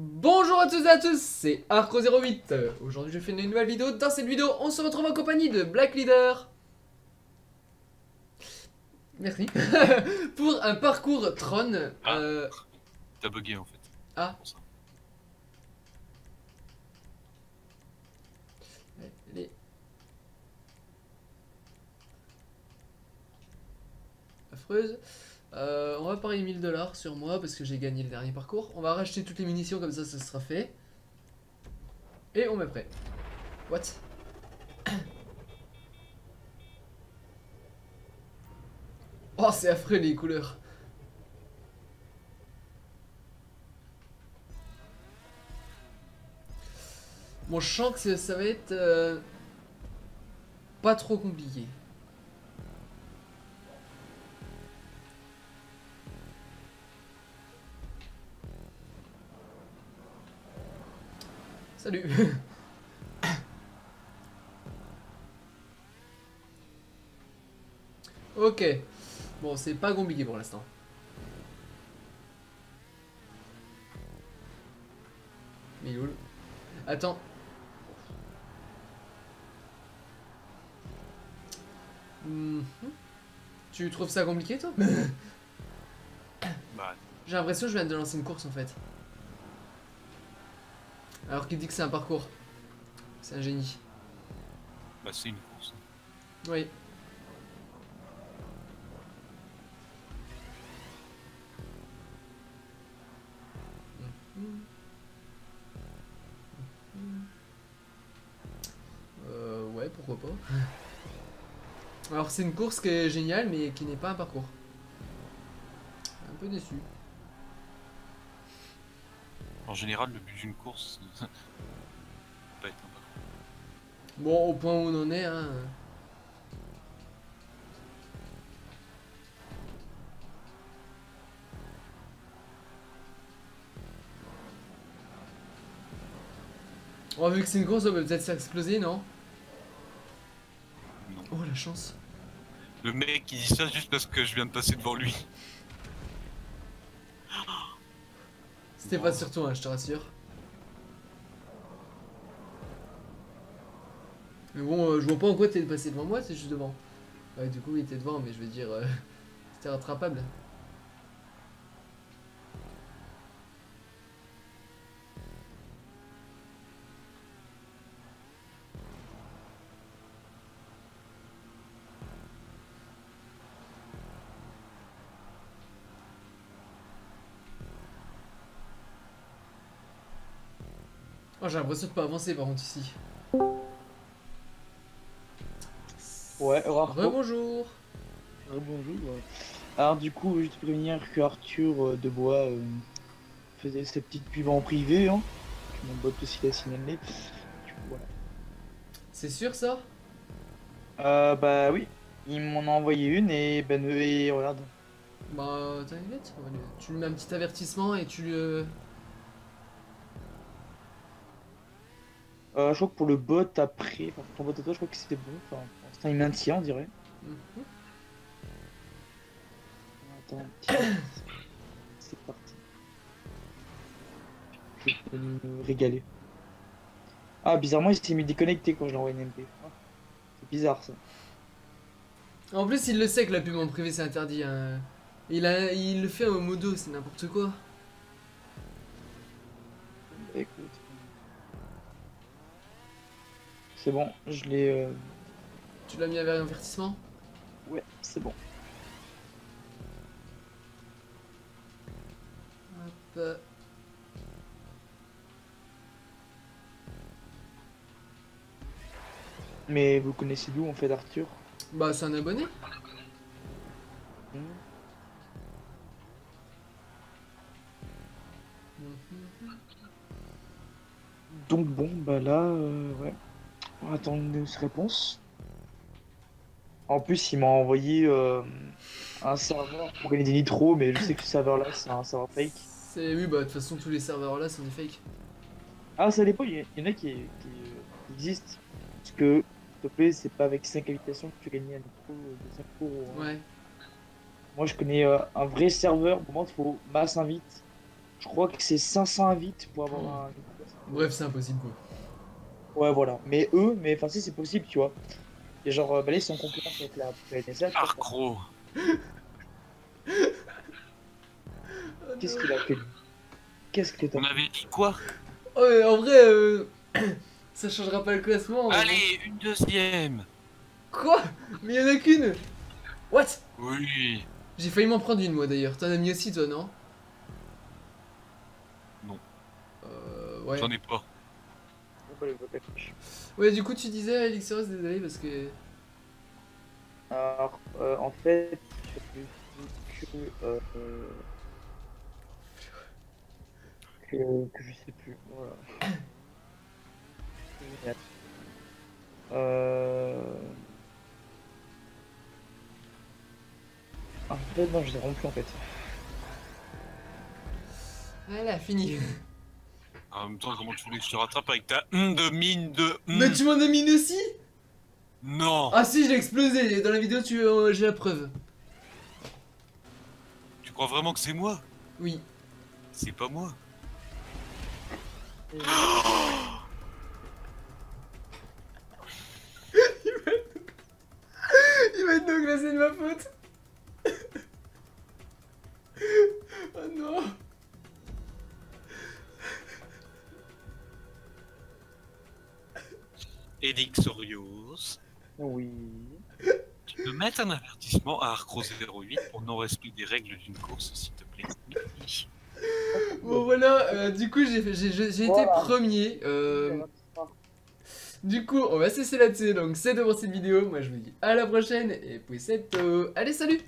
Bonjour à tous et à tous, c'est Arcro08. Aujourd'hui je fais une nouvelle vidéo. Dans cette vidéo, on se retrouve en compagnie de Black Leader. Merci. Pour un parcours Tron. Ah. euh, T'as bugué en fait. Ah. Est affreuse. Euh, on va parier 1000 dollars sur moi parce que j'ai gagné le dernier parcours. On va racheter toutes les munitions comme ça, ça sera fait. Et on met prêt. What? Oh, c'est affreux les couleurs. Bon, je sens que ça- va être euh, pas trop compliqué. Salut. ok. Bon, c'est pas compliqué pour l'instant. Le- Attends. Mhm. Tu trouves ça compliqué toi? J'ai l'impression que je viens de lancer une course en fait. Alors qu'il dit que c'est un parcours. C'est un génie. bah c'est une course. Oui. Euh, ouais, pourquoi pas. Alors c'est une course qui est géniale mais qui n'est pas un parcours. Un peu déçu. En général, le but d'une course, pas être un parcours. Bon, au point où on en est, hein. Oh, vu que c'est une course, on peut peut-être s'exploser, non? Non. Oh, la chance. Le mec il dit ça juste parce que je viens de passer devant lui. C'était pas sur toi, hein, je te rassure. Mais bon, euh, je vois pas en quoi t'es passé devant moi, c'est juste devant. Ouais, du coup, il était devant, mais je veux dire, euh, c'était rattrapable. Oh, j'ai l'impression de pas avancer par contre ici. Ouais, rare. Rebonjour. Bonjour. Alors du coup, juste prévenir que Arthur euh, de Bois euh, faisait ses petites pubs en privé, hein. Mon bot aussi l'a signalé. Du coup, voilà. C'est sûr ça? Euh, bah oui, il m'en a envoyé une et ben euh, et regarde. Bah, t'inquiète, on va lui- tu lui mets un petit avertissement et tu lui. Euh, je crois que pour le bot après, enfin, pour ton bot à toi, je crois que c'était bon. Enfin, pour l'instant, il maintient, on dirait. mhm. Attends, tiens. c'est parti. Je vais me régaler. Ah, bizarrement, il s'est mis déconnecté quand je l'ai envoyé une MP. Ah, C'est bizarre ça. En plus, il le sait que la pub en privé c'est interdit. hein. Il, a, il le fait au modo, c'est n'importe quoi. Écoute. C'est bon, je l'ai. euh, Tu l'as mis avec un avertissement Ouais, c'est bon. Hop. Mais vous connaissez d'où on fait d'Arthur Bah, c'est un abonné. Donc bon, bah là, euh, ouais. On va attendre une réponse. En plus, il m'a envoyé euh, un serveur pour gagner des nitros, mais je sais que ce serveur-là, c'est un serveur fake. C'est oui, bah de toute façon tous les serveurs là sont des fakes. Ah, ça dépend, il y, en a qui, qui, euh, existent. Parce que, s'il te plaît, c'est pas avec 5 invitations que tu gagnes un nitro de 5 euros. hein. Ouais. Moi, je connais euh, un vrai serveur. Pour moi, il faut masse invite. Je crois que c'est 500 vite pour avoir un. Bref, c'est impossible quoi. Ouais, voilà. Mais eux, mais enfin, si c'est possible, tu vois. Et genre, euh, bah, là, ils sont en concurrence avec la PNSA. Arcro Qu'est-ce qu'il a fait Qu'est-ce est en On avait dit quoi Oh, mais en vrai, euh, ça changera pas le classement. Allez, une deuxième Quoi? Mais y'en a qu'une What? Oui J'ai failli m'en prendre une moi d'ailleurs. T'en as mis aussi toi, non? Non. Euh, ouais. J'en ai pas. Ouais, du coup, tu disais, Elixirus, désolé parce que. Alors, euh, en fait, je dis que, euh, que, que je sais plus. Voilà. Euh... En fait, non, je les rends plus en fait. Voilà, fini. En même temps, comment tu voulais que je te rattrape avec ta hum de mine de hum Mais tu m'en as mis une aussi? Non Ah si, je l'ai explosé. Dans la vidéo, tu euh, j'ai la preuve. Tu crois vraiment que c'est moi? Oui. C'est pas moi. Il Elixorios, Oui. tu peux mettre un avertissement à Arcro 08 pour non-respect des règles d'une course, s'il te plaît. Bon voilà, euh, du coup j'ai été premier. euh, du coup, on va cesser là-dessus. Donc c'est de pour cette vidéo. Moi je vous dis à la prochaine et puis c'est tout. Allez, salut